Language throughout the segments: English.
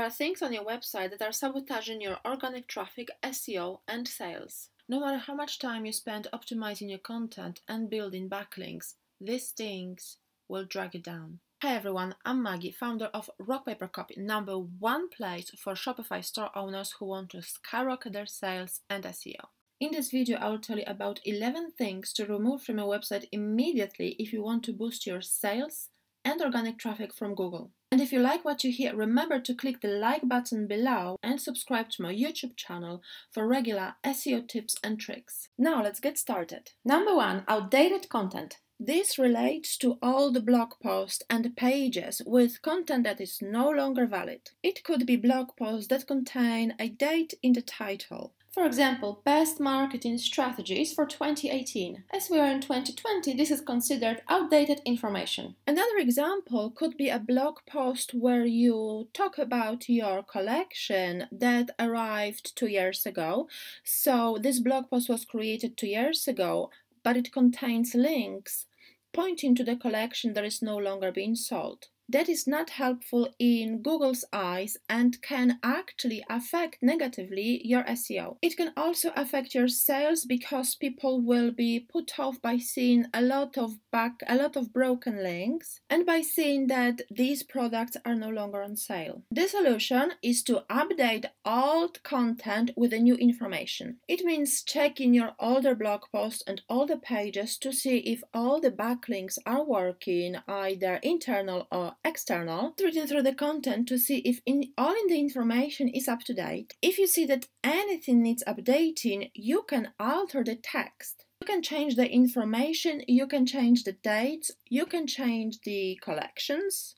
There are things on your website that are sabotaging your organic traffic, SEO, and sales. No matter how much time you spend optimizing your content and building backlinks, these things will drag you down. Hi everyone, I'm Maggie, founder of Rock Paper Copy, number one place for Shopify store owners who want to skyrocket their sales and SEO. In this video, I will tell you about 11 things to remove from your website immediately if you want to boost your sales and organic traffic from Google. And if you like what you hear, remember to click the like button below and subscribe to my YouTube channel for regular SEO tips and tricks. Now let's get started. Number one, outdated content. This relates to all the blog posts and pages with content that is no longer valid. It could be blog posts that contain a date in the title, for example, best marketing strategies for 2018. As we are in 2020, this is considered outdated information. Another example could be a blog post where you talk about your collection that arrived two years ago. So, this blog post was created two years ago, but it contains links pointing to the collection that is no longer being sold that is not helpful in Google's eyes and can actually affect negatively your SEO. It can also affect your sales because people will be put off by seeing a lot of back a lot of broken links and by seeing that these products are no longer on sale. The solution is to update old content with the new information. It means checking your older blog posts and all the pages to see if all the backlinks are working either internal or external, reading through the content to see if in, all in the information is up to date. If you see that anything needs updating, you can alter the text. You can change the information, you can change the dates, you can change the collections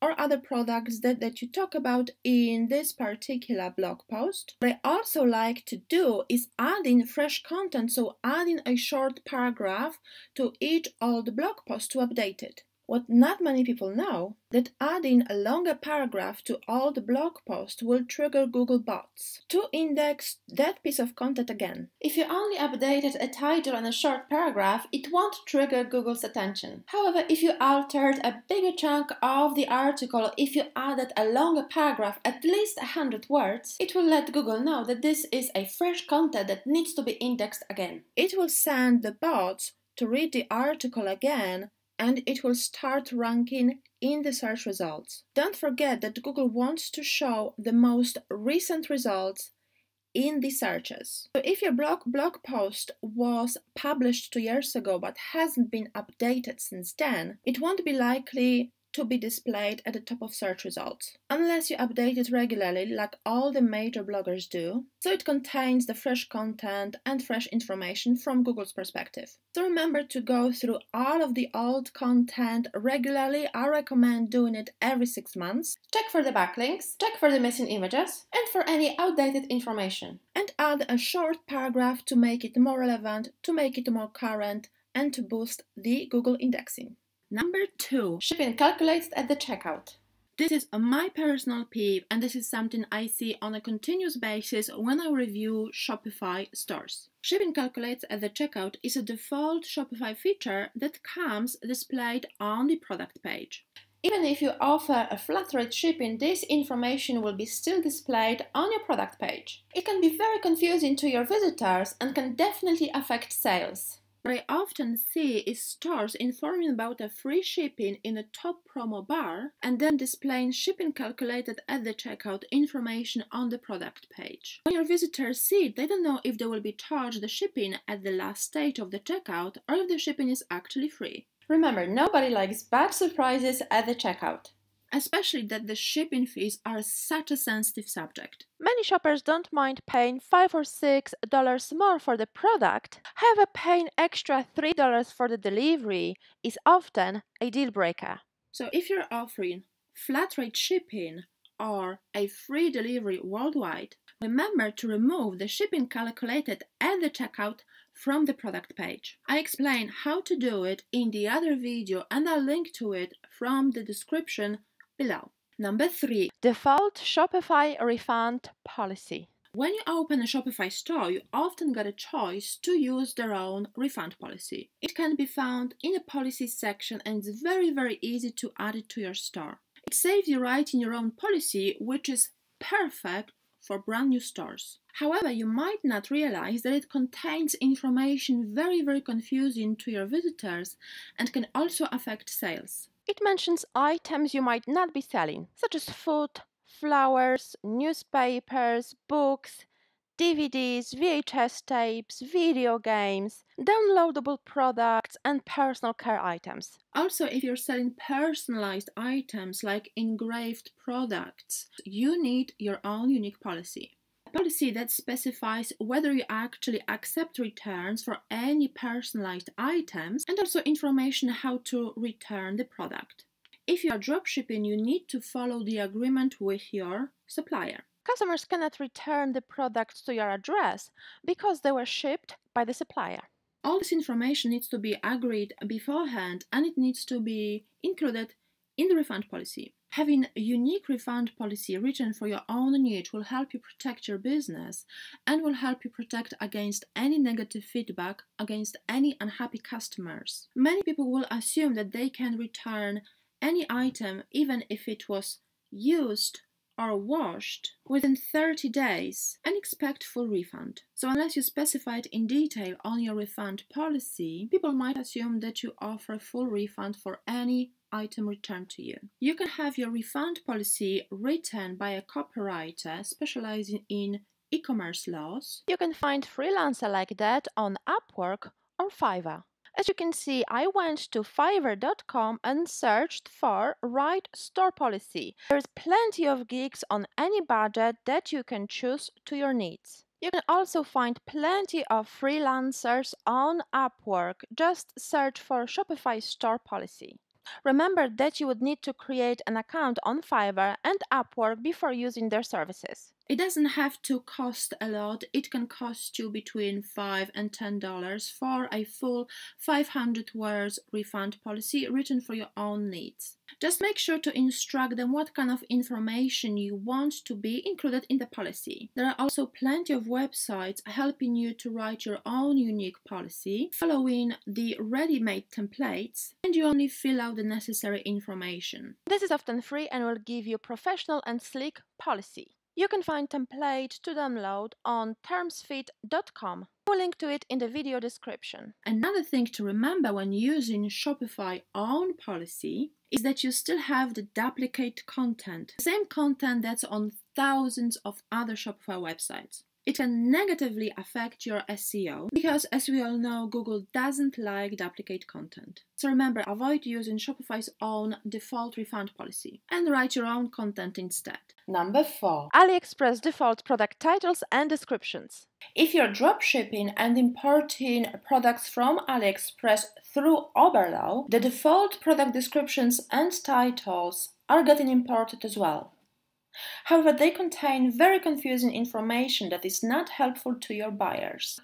or other products that, that you talk about in this particular blog post. What I also like to do is adding fresh content, so adding a short paragraph to each old blog post to update it. What not many people know that adding a longer paragraph to all the blog post will trigger Google bots to index that piece of content again. If you only updated a title and a short paragraph, it won't trigger Google's attention. However, if you altered a bigger chunk of the article, if you added a longer paragraph, at least 100 words, it will let Google know that this is a fresh content that needs to be indexed again. It will send the bots to read the article again and it will start ranking in the search results. Don't forget that Google wants to show the most recent results in the searches. So if your blog blog post was published 2 years ago but hasn't been updated since then, it won't be likely to be displayed at the top of search results, unless you update it regularly like all the major bloggers do, so it contains the fresh content and fresh information from Google's perspective. So remember to go through all of the old content regularly. I recommend doing it every six months. Check for the backlinks, check for the missing images, and for any outdated information. And add a short paragraph to make it more relevant, to make it more current, and to boost the Google indexing. Number two, shipping calculated at the checkout. This is my personal peeve, and this is something I see on a continuous basis when I review Shopify stores. Shipping calculates at the checkout is a default Shopify feature that comes displayed on the product page. Even if you offer a flat rate shipping, this information will be still displayed on your product page. It can be very confusing to your visitors and can definitely affect sales. I often see is stores informing about a free shipping in a top promo bar and then displaying shipping calculated at the checkout information on the product page. When your visitors see it, they don't know if they will be charged the shipping at the last stage of the checkout or if the shipping is actually free. Remember, nobody likes bad surprises at the checkout especially that the shipping fees are such a sensitive subject. Many shoppers don't mind paying 5 or 6 dollars more for the product. However, paying extra 3 dollars for the delivery is often a deal breaker. So if you're offering flat rate shipping or a free delivery worldwide, remember to remove the shipping calculated at the checkout from the product page. I explain how to do it in the other video and I'll link to it from the description below. Number three, default Shopify refund policy. When you open a Shopify store, you often get a choice to use their own refund policy. It can be found in the policies section and it's very, very easy to add it to your store. It saves you writing your own policy, which is perfect for brand new stores. However, you might not realize that it contains information very, very confusing to your visitors and can also affect sales. It mentions items you might not be selling, such as food, flowers, newspapers, books, DVDs, VHS tapes, video games, downloadable products, and personal care items. Also, if you're selling personalized items like engraved products, you need your own unique policy. Policy that specifies whether you actually accept returns for any personalized items and also information how to return the product. If you are dropshipping, you need to follow the agreement with your supplier customers cannot return the products to your address because they were shipped by the supplier. All this information needs to be agreed beforehand and it needs to be included in the refund policy. Having a unique refund policy written for your own niche will help you protect your business and will help you protect against any negative feedback, against any unhappy customers. Many people will assume that they can return any item even if it was used or washed within 30 days and expect full refund. So unless you specify it in detail on your refund policy, people might assume that you offer a full refund for any item returned to you. You can have your refund policy written by a copywriter specializing in e-commerce laws. You can find freelancer like that on Upwork or Fiverr. As you can see, I went to fiverr.com and searched for write store policy. There's plenty of gigs on any budget that you can choose to your needs. You can also find plenty of freelancers on Upwork. Just search for Shopify store policy. Remember that you would need to create an account on Fiverr and Upwork before using their services. It doesn't have to cost a lot. It can cost you between 5 and 10 dollars for a full 500 words refund policy written for your own needs. Just make sure to instruct them what kind of information you want to be included in the policy. There are also plenty of websites helping you to write your own unique policy following the ready-made templates and you only fill out the necessary information. This is often free and will give you professional and sleek policy. You can find template to download on termsfeed.com. We'll link to it in the video description. Another thing to remember when using Shopify own policy is that you still have the duplicate content, the same content that's on thousands of other Shopify websites. It can negatively affect your SEO because, as we all know, Google doesn't like duplicate content. So remember, avoid using Shopify's own default refund policy and write your own content instead. Number 4 AliExpress default product titles and descriptions. If you're dropshipping and importing products from AliExpress through Oberlo, the default product descriptions and titles are getting imported as well. However, they contain very confusing information that is not helpful to your buyers.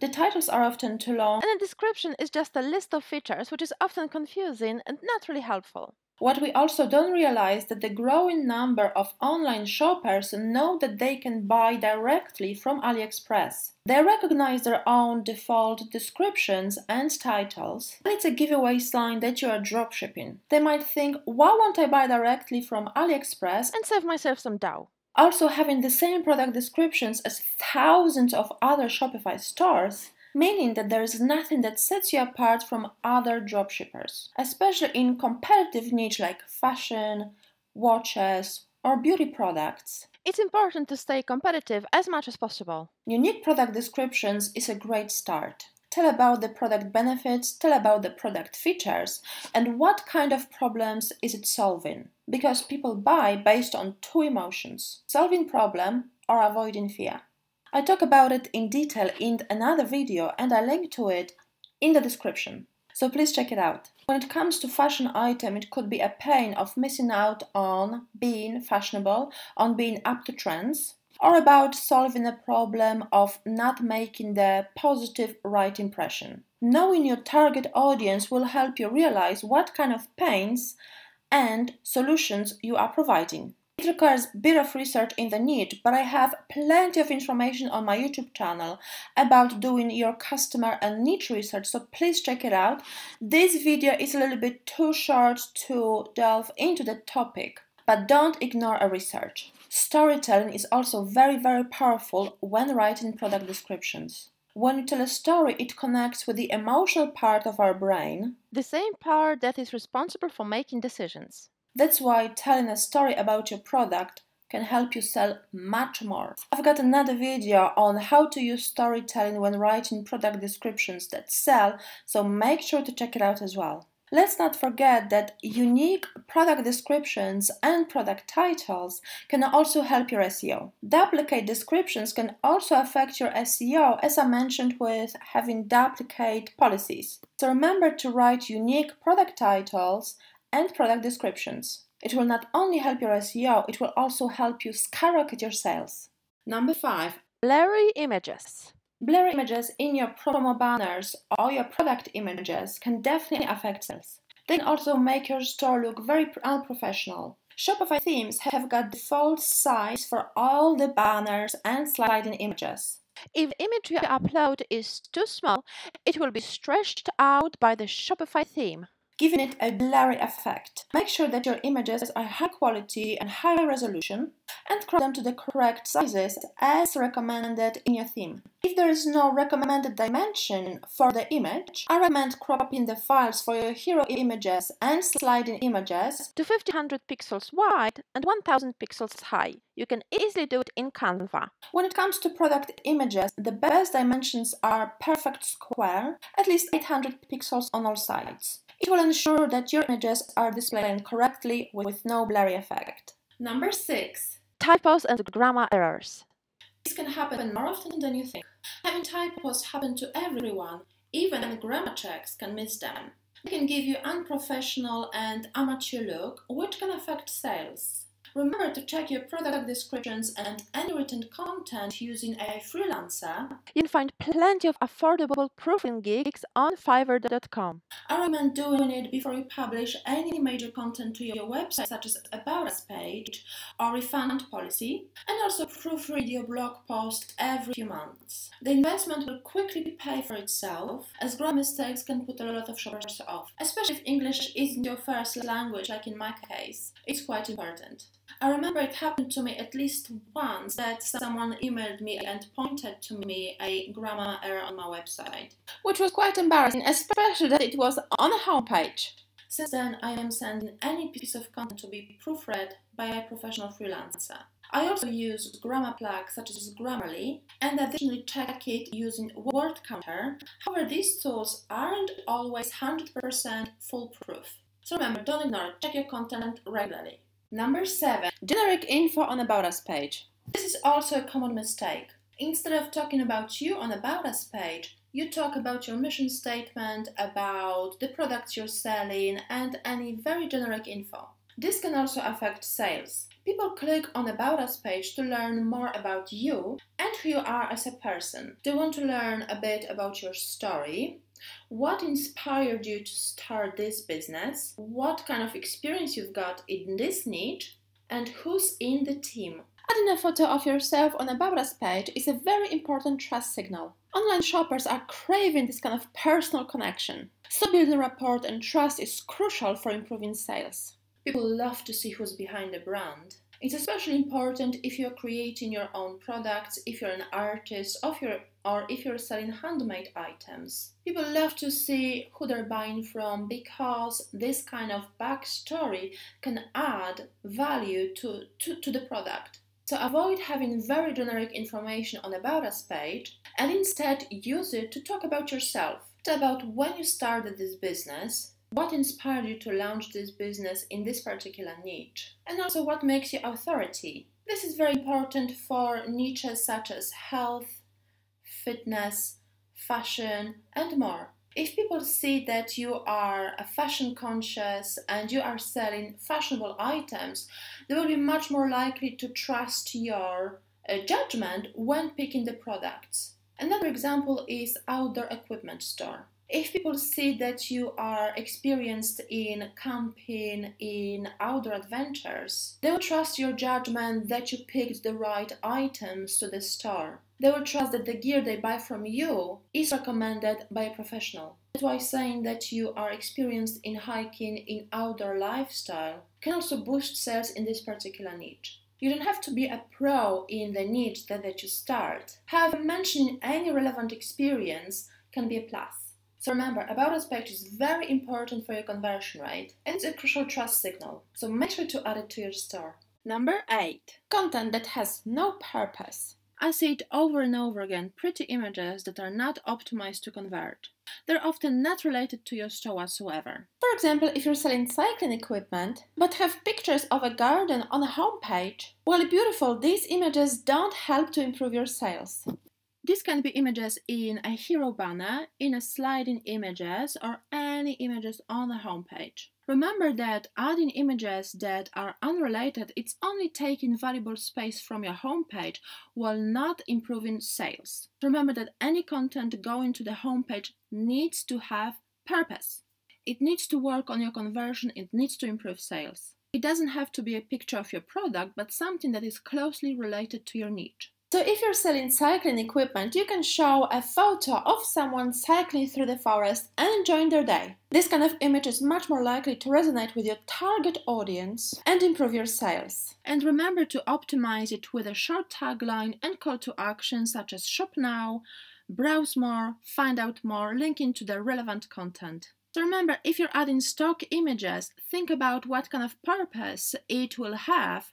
The titles are often too long, and the description is just a list of features, which is often confusing and not really helpful. What we also don't realize that the growing number of online shoppers know that they can buy directly from AliExpress. They recognize their own default descriptions and titles, and it's a giveaway sign that you are dropshipping. They might think, why won't I buy directly from AliExpress and save myself some dough? Also, having the same product descriptions as thousands of other Shopify stores meaning that there is nothing that sets you apart from other dropshippers, especially in competitive niche like fashion, watches, or beauty products. It's important to stay competitive as much as possible. Unique product descriptions is a great start. Tell about the product benefits, tell about the product features, and what kind of problems is it solving. Because people buy based on two emotions solving problem or avoiding fear. I talk about it in detail in another video and I link to it in the description. So please check it out. When it comes to fashion item, it could be a pain of missing out on being fashionable, on being up to trends, or about solving a problem of not making the positive right impression. Knowing your target audience will help you realize what kind of pains and solutions you are providing. It requires a bit of research in the niche, but I have plenty of information on my YouTube channel about doing your customer and niche research, so please check it out. This video is a little bit too short to delve into the topic, but don't ignore a research. Storytelling is also very, very powerful when writing product descriptions. When you tell a story, it connects with the emotional part of our brain. The same part that is responsible for making decisions. That's why telling a story about your product can help you sell much more. I've got another video on how to use storytelling when writing product descriptions that sell, so make sure to check it out as well. Let's not forget that unique product descriptions and product titles can also help your SEO. Duplicate descriptions can also affect your SEO, as I mentioned with having duplicate policies. So remember to write unique product titles and product descriptions. It will not only help your SEO, it will also help you skyrocket your sales. Number five, blurry images. Blurry images in your promo banners or your product images can definitely affect sales. They can also make your store look very unprofessional. Shopify themes have got default size for all the banners and sliding images. If the image you upload is too small, it will be stretched out by the Shopify theme giving it a blurry effect. Make sure that your images are high quality and high resolution and crop them to the correct sizes as recommended in your theme. If there is no recommended dimension for the image, I recommend cropping the files for your hero images and sliding images to 1500 pixels wide and 1000 pixels high. You can easily do it in Canva. When it comes to product images, the best dimensions are perfect square, at least 800 pixels on all sides. It will ensure that your images are displayed correctly with no blurry effect. Number 6. Typos and grammar errors. This can happen more often than you think. Having typos happen to everyone, even grammar checks can miss them. They can give you unprofessional and amateur look, which can affect sales. Remember to check your product descriptions and any written content using a freelancer. You'll find plenty of affordable proofing gigs on Fiverr.com. I recommend doing it before you publish any major content to your website, such as About Us page or refund policy, and also proofread your blog post every few months. The investment will quickly pay for itself, as grammar mistakes can put a lot of shoppers off, especially if English isn't your first language, like in my case. It's quite important. I remember it happened to me at least once that someone emailed me and pointed to me a grammar error on my website, which was quite embarrassing, especially that it was on a homepage. Since then, I am sending any piece of content to be proofread by a professional freelancer. I also use grammar plugs such as Grammarly and additionally check it using Word Counter. However, these tools aren't always 100% foolproof. So remember, don't ignore it. Check your content regularly. Number 7. Generic info on About Us page. This is also a common mistake. Instead of talking about you on About Us page, you talk about your mission statement, about the products you're selling, and any very generic info. This can also affect sales. People click on About Us page to learn more about you and who you are as a person. They want to learn a bit about your story, what inspired you to start this business? What kind of experience you've got in this niche? And who's in the team? Adding a photo of yourself on a Us page is a very important trust signal. Online shoppers are craving this kind of personal connection. So building rapport and trust is crucial for improving sales. People love to see who's behind the brand. It's especially important if you're creating your own products, if you're an artist, or if you're, selling handmade items. People love to see who they're buying from because this kind of backstory can add value to, to, to the product. So avoid having very generic information on About Us page and instead use it to talk about yourself. About when you started this business, what inspired you to launch this business in this particular niche? And also, what makes you authority? This is very important for niches such as health, fitness, fashion, and more. If people see that you are a fashion conscious and you are selling fashionable items, they will be much more likely to trust your uh, judgment when picking the products. Another example is outdoor equipment store if people see that you are experienced in camping, in outdoor adventures, they will trust your judgment that you picked the right items to the store. They will trust that the gear they buy from you is recommended by a professional. That's why saying that you are experienced in hiking in outdoor lifestyle can also boost sales in this particular niche. You don't have to be a pro in the niche that, that you start. However, mentioning any relevant experience can be a plus. So remember, About Us page is very important for your conversion rate and it's a crucial trust signal. So make sure to add it to your store. Number 8. Content that has no purpose. I see it over and over again pretty images that are not optimized to convert. They're often not related to your store whatsoever. For example, if you're selling cycling equipment but have pictures of a garden on a homepage, while beautiful, these images don't help to improve your sales. This can be images in a hero banner, in a sliding images, or any images on the homepage. Remember that adding images that are unrelated, it's only taking valuable space from your homepage while not improving sales. Remember that any content going to the homepage needs to have purpose. It needs to work on your conversion, it needs to improve sales. It doesn't have to be a picture of your product, but something that is closely related to your niche. So if you're selling cycling equipment, you can show a photo of someone cycling through the forest and enjoying their day. This kind of image is much more likely to resonate with your target audience and improve your sales. And remember to optimize it with a short tagline and call to action such as shop now, browse more, find out more, linking to the relevant content. So remember, if you're adding stock images, think about what kind of purpose it will have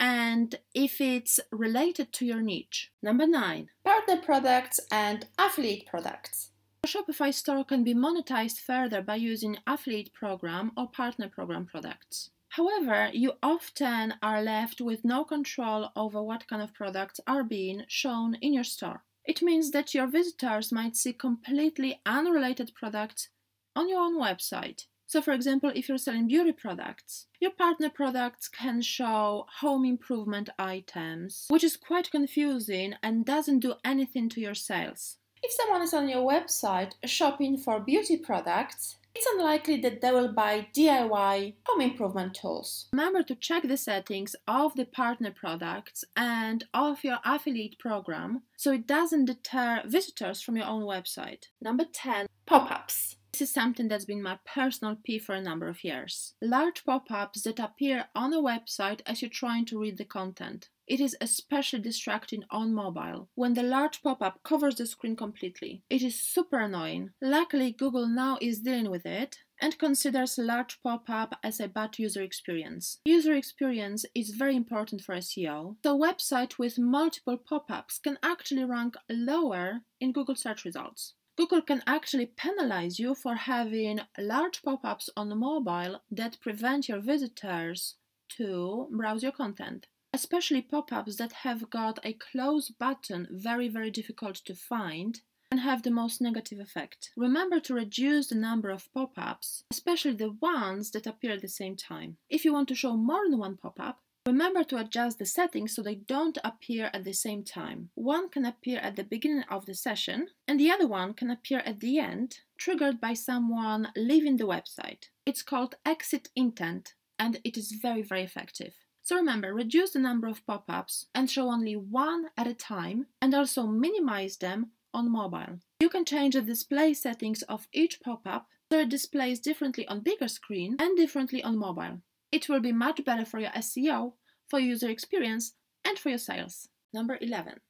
and if it's related to your niche. Number nine, partner products and affiliate products. A Shopify store can be monetized further by using affiliate program or partner program products. However, you often are left with no control over what kind of products are being shown in your store. It means that your visitors might see completely unrelated products on your own website. So, for example, if you're selling beauty products, your partner products can show home improvement items, which is quite confusing and doesn't do anything to your sales. If someone is on your website shopping for beauty products, it's unlikely that they will buy DIY home improvement tools. Remember to check the settings of the partner products and of your affiliate program so it doesn't deter visitors from your own website. Number 10 Pop ups. This is something that's been my personal P for a number of years. Large pop ups that appear on a website as you're trying to read the content. It is especially distracting on mobile when the large pop up covers the screen completely. It is super annoying. Luckily, Google now is dealing with it and considers large pop up as a bad user experience. User experience is very important for SEO. The website with multiple pop ups can actually rank lower in Google search results. Google can actually penalize you for having large pop ups on mobile that prevent your visitors to browse your content. Especially pop ups that have got a close button, very, very difficult to find, and have the most negative effect. Remember to reduce the number of pop ups, especially the ones that appear at the same time. If you want to show more than one pop up, Remember to adjust the settings so they don't appear at the same time. One can appear at the beginning of the session, and the other one can appear at the end, triggered by someone leaving the website. It's called exit intent, and it is very, very effective. So remember, reduce the number of pop ups and show only one at a time, and also minimize them on mobile. You can change the display settings of each pop up so it displays differently on bigger screen and differently on mobile. It will be much better for your SEO, for user experience, and for your sales. Number 11.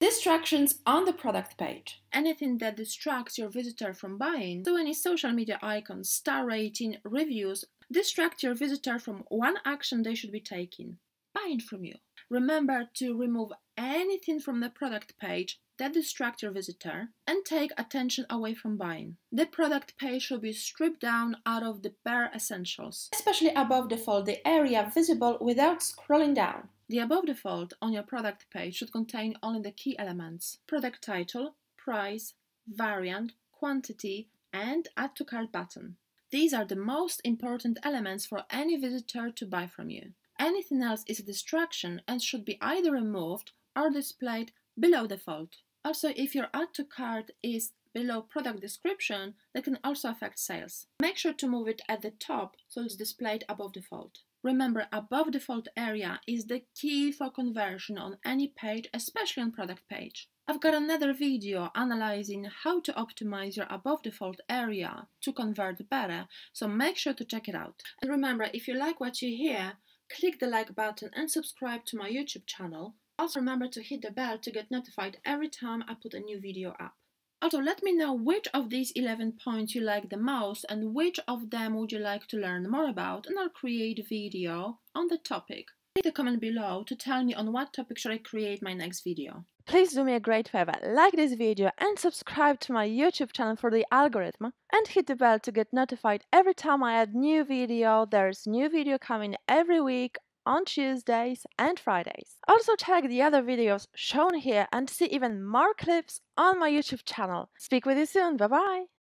Distractions on the product page. Anything that distracts your visitor from buying, so any social media icons, star rating, reviews, distract your visitor from one action they should be taking buying from you. Remember to remove anything from the product page that distract your visitor and take attention away from buying. The product page should be stripped down out of the bare essentials, especially above the fold, the area visible without scrolling down. The above the fold on your product page should contain only the key elements product title, price, variant, quantity, and add to cart button. These are the most important elements for any visitor to buy from you. Anything else is a distraction and should be either removed or displayed below fold. Also, if your add to cart is below product description, that can also affect sales. Make sure to move it at the top so it's displayed above fold. Remember, above fold area is the key for conversion on any page, especially on product page. I've got another video analyzing how to optimize your above fold area to convert better, so make sure to check it out. And remember, if you like what you hear, click the like button and subscribe to my YouTube channel. Also remember to hit the bell to get notified every time I put a new video up. Also, let me know which of these 11 points you like the most and which of them would you like to learn more about and I'll create a video on the topic. Leave a comment below to tell me on what topic should I create my next video. Please do me a great favor, like this video and subscribe to my YouTube channel for the algorithm and hit the bell to get notified every time I add new video. There's new video coming every week on Tuesdays and Fridays. Also check the other videos shown here and see even more clips on my YouTube channel. Speak with you soon, bye bye!